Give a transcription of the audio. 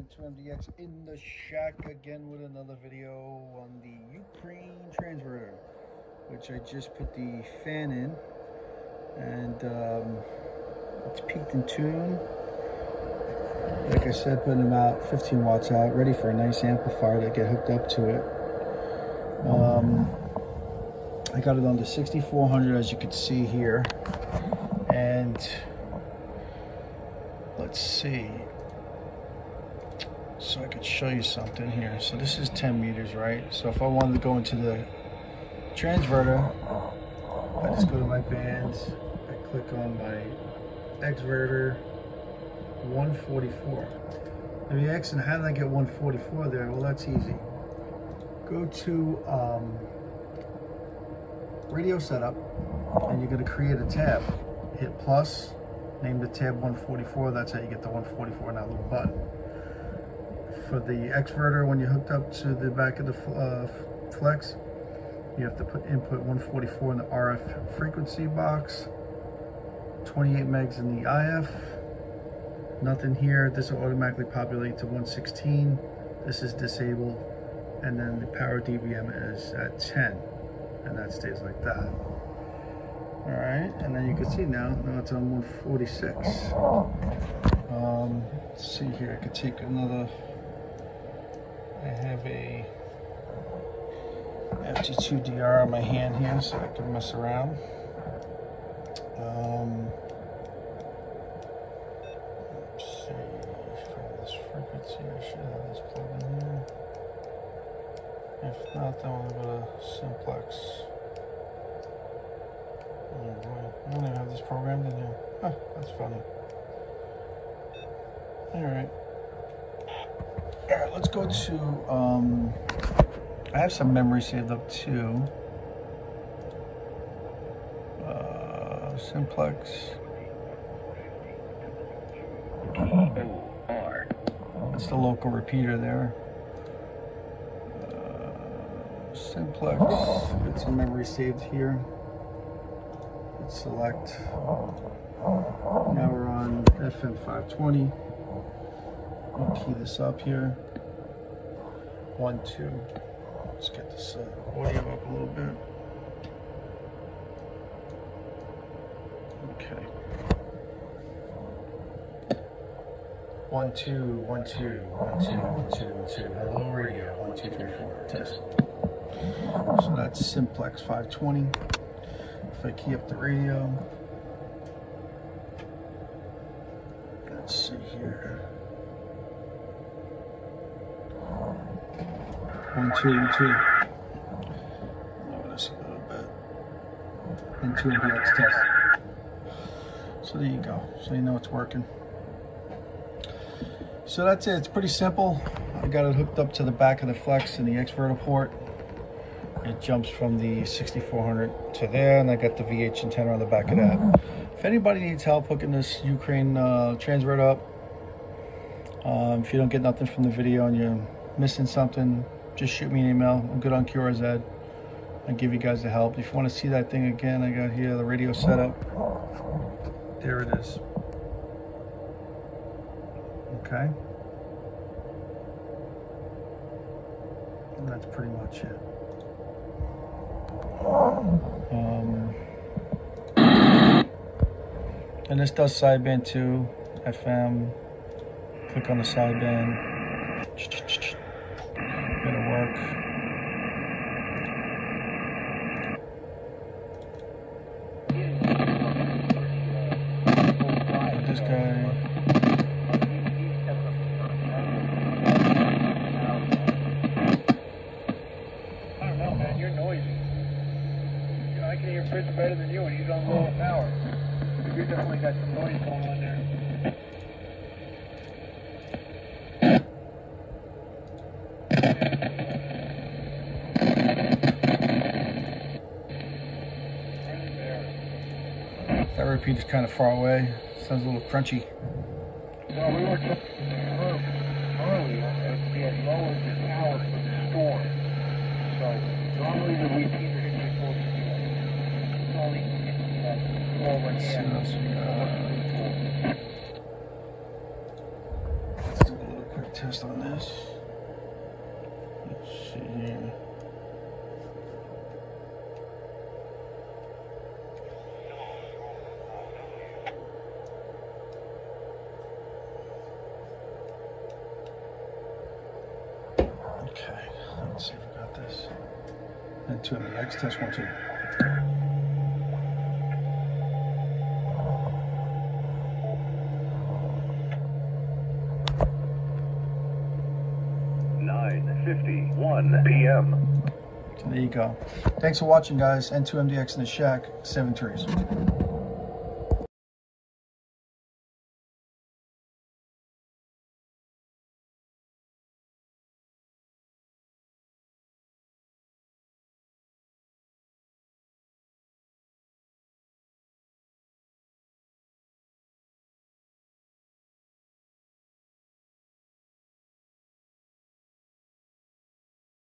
N2MDX in the shack again with another video on the Ukraine transverter, which I just put the fan in and um, it's peaked in tune. Like I said, putting about 15 watts out, ready for a nice amplifier to get hooked up to it. Um, I got it on the 6400 as you can see here. And let's see. So I could show you something here. So this is 10 meters, right? So if I wanted to go into the transverter, I just go to my bands, I click on my exverter 144. If you're asking how did I get 144 there? Well, that's easy. Go to um, radio setup and you're going to create a tab. Hit plus, name the tab 144. That's how you get the 144 in that little button. For the exverter, when you're hooked up to the back of the uh, flex, you have to put input 144 in the RF frequency box, 28 megs in the IF, nothing here. This will automatically populate to 116. This is disabled. And then the power dBm is at 10. And that stays like that. All right, and then you can see now, now it's on 146. Um, let's see here, I could take another, I have a FT2DR on my hand here so I can mess around. Um, let's see, for this frequency, I should have this plugged in here. If not, then we'll go to simplex. Oh boy, I don't even have this programmed in here. Huh, that's funny. Alright. Alright, let's go to, um, I have some memory saved up too. Uh, simplex. It's the local repeater there. Uh, simplex. Get some memory saved here. Hit select. Now we're on FM 520. I'll key this up here. One, two. Let's get this uh, audio up a little bit. Okay. One, two, one, two, one, two, one, two, one, two. Hello, radio. One, two, three, four. Test. So that's Simplex 520. If I key up the radio, let's see here. One, two, one, two. Lower this a little bit. N2MDX test. So there you go. So you know it's working. So that's it. It's pretty simple. I got it hooked up to the back of the flex and the exverter port. It jumps from the 6400 to there, and I got the VH antenna on the back of that. If anybody needs help hooking this Ukraine uh, transverter up, um, if you don't get nothing from the video and you're missing something, just shoot me an email. I'm good on QRZ. I'll give you guys the help. If you want to see that thing again, I got here the radio setup. There it is. Okay. And that's pretty much it. Um, and this does sideband too, FM. Click on the sideband. Gonna work. This guy. I don't know, man. You're noisy. I can hear Fritz better than you, and he's on low power. You definitely got some noise going on there. Repeat is kind of far away. Sounds a little crunchy. Well, we were earlier, and we had lowered the power for the storm. So normally the repeater should be 40 It's only over Let's see here. what else we got. Let's do a little quick test on this. Let's see here. Okay, let's see if we got this. N2MDX test one two. Nine fifty-one PM. So there you go. Thanks for watching, guys. N2MDX in the shack, seven trees.